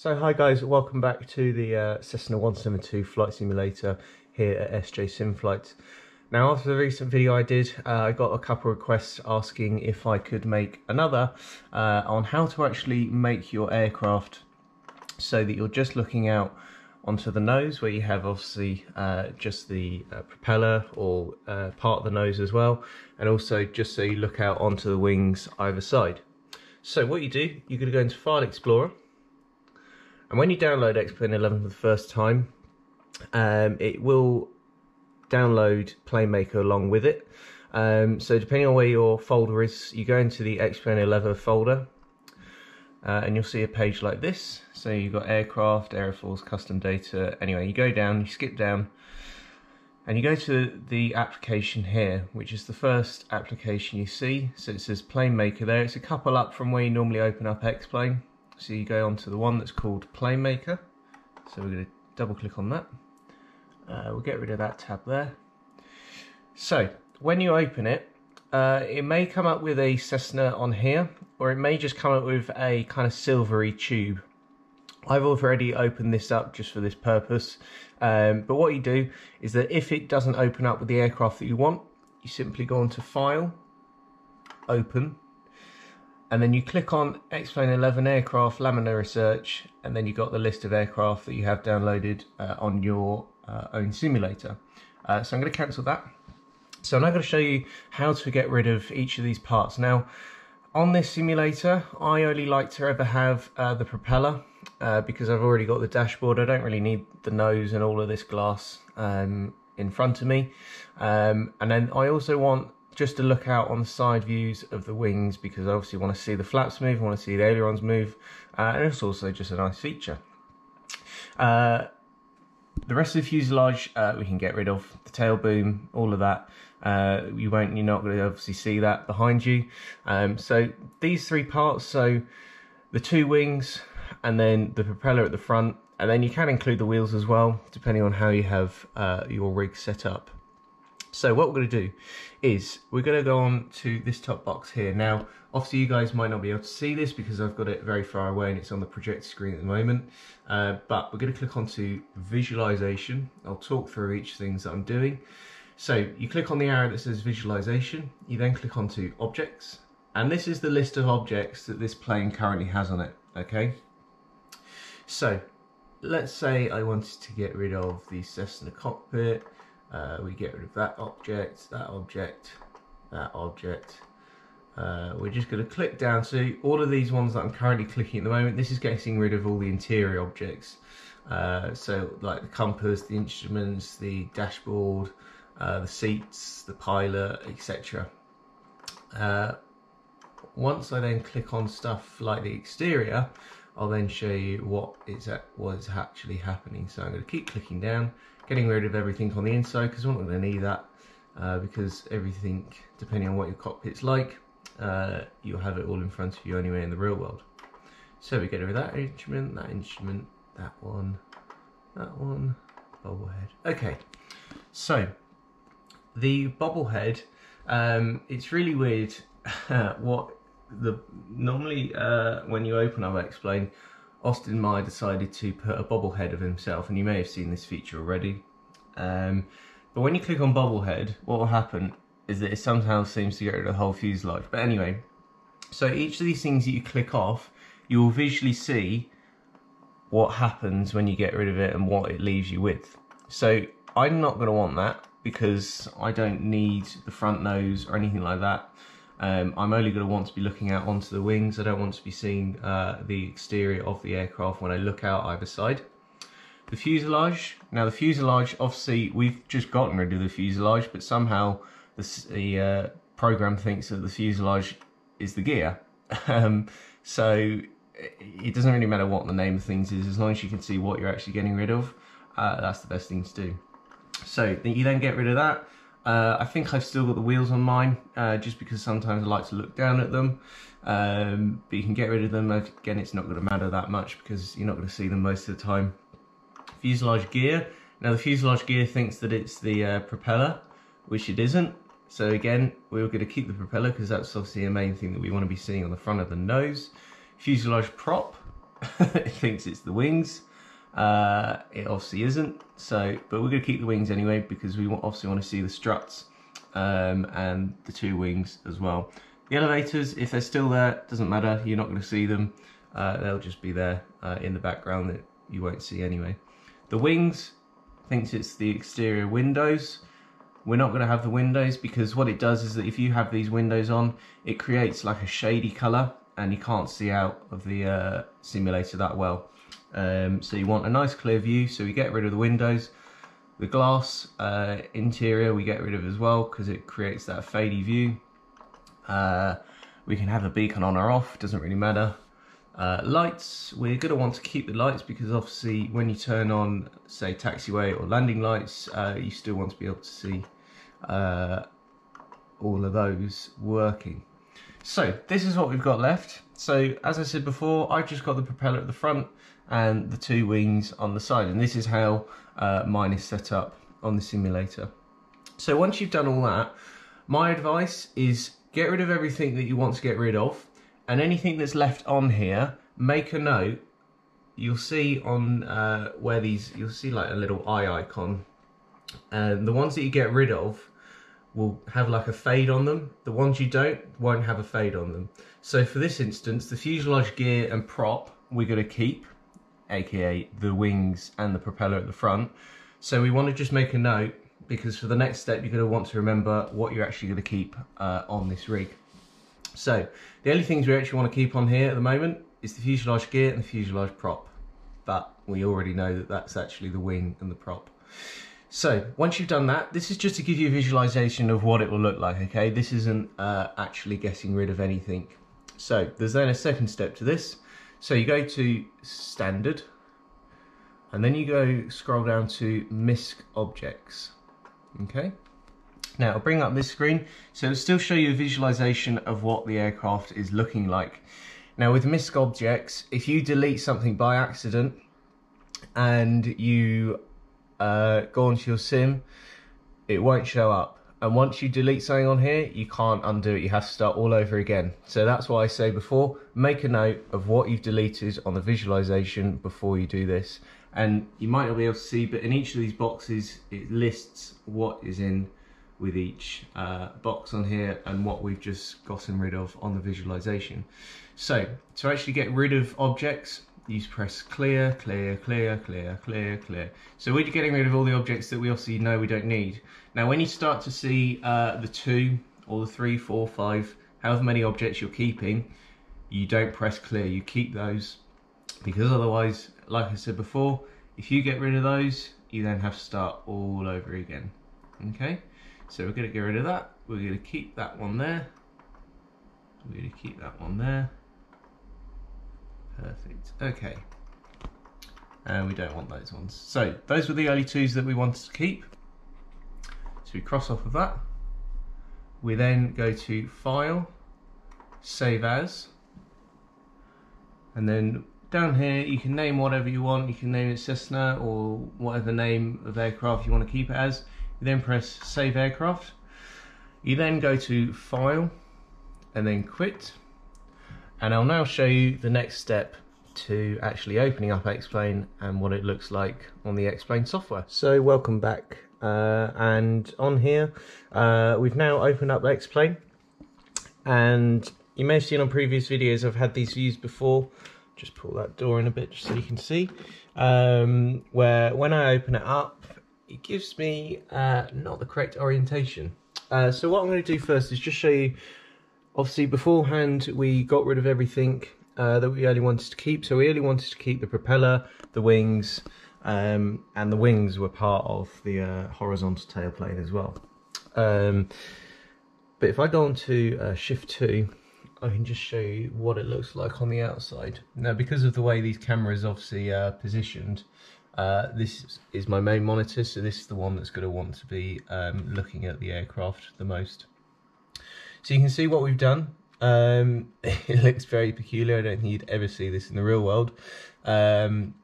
So hi guys, welcome back to the uh, Cessna 172 flight simulator here at SJ Sim Flight. Now after the recent video I did, uh, I got a couple requests asking if I could make another uh, on how to actually make your aircraft so that you're just looking out onto the nose where you have obviously uh, just the uh, propeller or uh, part of the nose as well and also just so you look out onto the wings either side. So what you do, you're going to go into File Explorer and when you download X-Plane 11 for the first time, um, it will download PlaneMaker along with it. Um, so depending on where your folder is, you go into the X-Plane 11 folder uh, and you'll see a page like this. So you've got aircraft, aerofoils, custom data. Anyway, you go down, you skip down, and you go to the application here, which is the first application you see. So it says PlaneMaker there. It's a couple up from where you normally open up X-Plane. So you go on to the one that's called PlaneMaker. So we're going to double click on that. Uh, we'll get rid of that tab there. So when you open it, uh, it may come up with a Cessna on here, or it may just come up with a kind of silvery tube. I've already opened this up just for this purpose, um, but what you do is that if it doesn't open up with the aircraft that you want, you simply go onto File, Open, and then you click on X-Plane 11 aircraft laminar research and then you got the list of aircraft that you have downloaded uh, on your uh, own simulator. Uh, so I'm going to cancel that. So I'm now going to show you how to get rid of each of these parts. Now on this simulator I only like to ever have uh, the propeller uh, because I've already got the dashboard. I don't really need the nose and all of this glass um, in front of me. Um, and then I also want just to look out on the side views of the wings because I obviously want to see the flaps move, I want to see the ailerons move, uh, and it's also just a nice feature. Uh, the rest of the fuselage uh, we can get rid of, the tail boom, all of that. Uh, you won't, you're not going to obviously see that behind you. Um, so these three parts, so the two wings and then the propeller at the front, and then you can include the wheels as well, depending on how you have uh, your rig set up. So what we're going to do is we're going to go on to this top box here. Now, obviously you guys might not be able to see this because I've got it very far away and it's on the projector screen at the moment. Uh, but we're going to click onto visualization. I'll talk through each things that I'm doing. So you click on the arrow that says visualization. You then click onto objects. And this is the list of objects that this plane currently has on it. Okay. So let's say I wanted to get rid of the Cessna cockpit. Uh, we get rid of that object, that object, that object. Uh, we're just going to click down to all of these ones that I'm currently clicking at the moment. This is getting rid of all the interior objects. Uh, so like the compass, the instruments, the dashboard, uh, the seats, the pilot, etc. Uh, once I then click on stuff like the exterior, I'll then show you what is, at, what is actually happening. So I'm going to keep clicking down getting rid of everything on the inside because we're not going to need that uh, because everything, depending on what your cockpit's like, uh, you'll have it all in front of you anyway in the real world. So we get rid of that instrument, that instrument, that one, that one, bobblehead. Okay, so the bobblehead, um, it's really weird what the normally uh, when you open up X-Plane Austin Meyer decided to put a bobblehead of himself, and you may have seen this feature already. Um, but when you click on bobblehead, what will happen is that it somehow seems to get rid of the whole fuselage. But anyway, so each of these things that you click off, you will visually see what happens when you get rid of it and what it leaves you with. So I'm not going to want that because I don't need the front nose or anything like that. Um, I'm only going to want to be looking out onto the wings. I don't want to be seeing uh, the exterior of the aircraft when I look out either side. The fuselage. Now the fuselage, obviously we've just gotten rid of the fuselage, but somehow the, the uh, program thinks that the fuselage is the gear. um, so it doesn't really matter what the name of things is, as long as you can see what you're actually getting rid of. Uh, that's the best thing to do. So you then get rid of that. Uh, I think I've still got the wheels on mine, uh, just because sometimes I like to look down at them. Um, but you can get rid of them. Again, it's not going to matter that much because you're not going to see them most of the time. Fuselage gear. Now the fuselage gear thinks that it's the uh, propeller, which it isn't. So again, we're going to keep the propeller because that's obviously a main thing that we want to be seeing on the front of the nose. Fuselage prop. it thinks it's the wings. Uh, it obviously isn't. So, but we're going to keep the wings anyway because we obviously want to see the struts um, and the two wings as well. The elevators, if they're still there, doesn't matter. You're not going to see them. Uh, they'll just be there uh, in the background that you won't see anyway. The wings thinks it's the exterior windows. We're not going to have the windows because what it does is that if you have these windows on, it creates like a shady colour and you can't see out of the uh, simulator that well. Um, so you want a nice clear view, so we get rid of the windows. The glass uh, interior we get rid of as well because it creates that fadey view. Uh, we can have a beacon on or off, doesn't really matter. Uh, lights, we're going to want to keep the lights because obviously when you turn on, say, taxiway or landing lights, uh, you still want to be able to see uh, all of those working. So this is what we've got left. So as I said before, I've just got the propeller at the front and the two wings on the side. And this is how uh, mine is set up on the simulator. So once you've done all that, my advice is get rid of everything that you want to get rid of and anything that's left on here, make a note. You'll see on uh, where these, you'll see like a little eye icon. And the ones that you get rid of will have like a fade on them. The ones you don't won't have a fade on them. So for this instance, the fuselage gear and prop we're going to keep, aka the wings and the propeller at the front. So we want to just make a note because for the next step you're going to want to remember what you're actually going to keep uh, on this rig. So the only things we actually want to keep on here at the moment is the fuselage gear and the fuselage prop. But we already know that that's actually the wing and the prop. So once you've done that, this is just to give you a visualization of what it will look like, okay? This isn't uh, actually getting rid of anything. So there's then a second step to this. So you go to standard, and then you go scroll down to MISC objects, okay? Now I'll bring up this screen, so it'll still show you a visualization of what the aircraft is looking like. Now with MISC objects, if you delete something by accident and you uh, go onto your sim, it won't show up. And once you delete something on here, you can't undo it. You have to start all over again. So that's why I say before, make a note of what you've deleted on the visualization before you do this. And you might not be able to see, but in each of these boxes, it lists what is in with each uh, box on here and what we've just gotten rid of on the visualization. So to actually get rid of objects, you press clear, clear, clear, clear, clear, clear. So we're getting rid of all the objects that we obviously know we don't need. Now when you start to see uh, the two or the three, four, five, however many objects you're keeping, you don't press clear, you keep those because otherwise, like I said before, if you get rid of those, you then have to start all over again. Okay, so we're going to get rid of that. We're going to keep that one there. We're to keep that one there. Perfect. Okay. And we don't want those ones. So those were the only twos that we wanted to keep. So we cross off of that. We then go to File, Save As, and then down here you can name whatever you want. You can name it Cessna or whatever name of aircraft you want to keep it as. You then press Save Aircraft. You then go to File and then Quit and I'll now show you the next step to actually opening up X-Plane and what it looks like on the X-Plane software. So welcome back uh, and on here uh, we've now opened up X-Plane. And you may have seen on previous videos I've had these views before. Just pull that door in a bit just so you can see. Um, where when I open it up it gives me uh, not the correct orientation. Uh, so what I'm going to do first is just show you obviously beforehand we got rid of everything uh, that we only wanted to keep. So we only wanted to keep the propeller, the wings, um, and the wings were part of the uh, horizontal tailplane as well. Um, but if I go on to uh, shift 2, I can just show you what it looks like on the outside. Now because of the way these cameras obviously are positioned, uh, this is my main monitor, so this is the one that's going to want to be um, looking at the aircraft the most. So you can see what we've done. Um, it looks very peculiar. I don't think you'd ever see this in the real world. Um,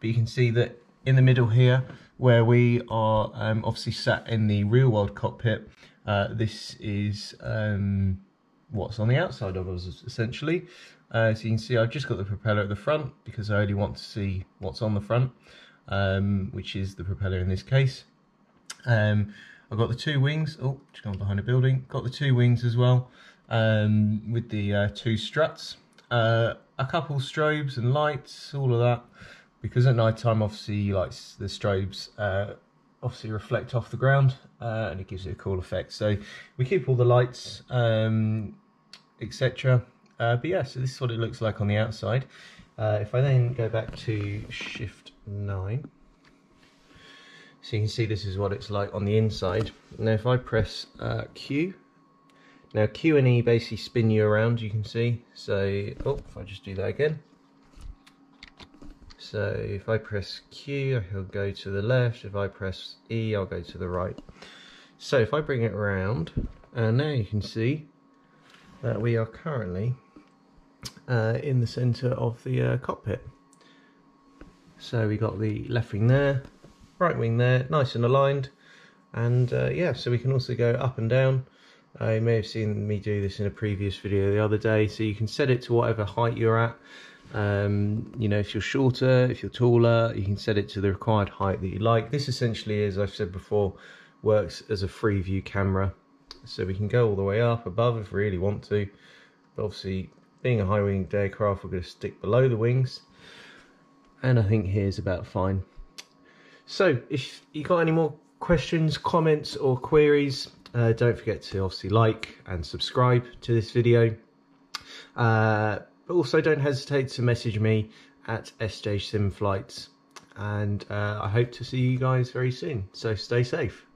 but you can see that in the middle here, where we are um, obviously sat in the real world cockpit, uh, this is um, what's on the outside of us, essentially. Uh, so you can see I've just got the propeller at the front because I only want to see what's on the front, um, which is the propeller in this case. Um, I've got the two wings, oh, just gone behind a building, got the two wings as well um, with the uh, two struts. Uh, a couple strobes and lights, all of that, because at night time obviously like the strobes uh, obviously reflect off the ground uh, and it gives it a cool effect. So we keep all the lights, um, etc. Uh, but yeah, so this is what it looks like on the outside. Uh, if I then go back to shift 9, so you can see this is what it's like on the inside. Now if I press uh, Q, now Q and E basically spin you around, you can see. So, oh, if I just do that again. So if I press Q, he'll go to the left. If I press E, I'll go to the right. So if I bring it around, and uh, now you can see that we are currently uh, in the centre of the uh, cockpit. So we got the left wing there, right wing there, nice and aligned. And uh, yeah, so we can also go up and down. Uh, you may have seen me do this in a previous video the other day. So you can set it to whatever height you're at. Um, you know, if you're shorter, if you're taller, you can set it to the required height that you like. This essentially, as I've said before, works as a free view camera. So we can go all the way up above if we really want to. But obviously, being a high winged aircraft, we're going to stick below the wings. And I think here's about fine. So if you got any more questions, comments or queries, uh, don't forget to obviously like and subscribe to this video. Uh, but also don't hesitate to message me at SJ Sim Flights. And uh, I hope to see you guys very soon. So stay safe.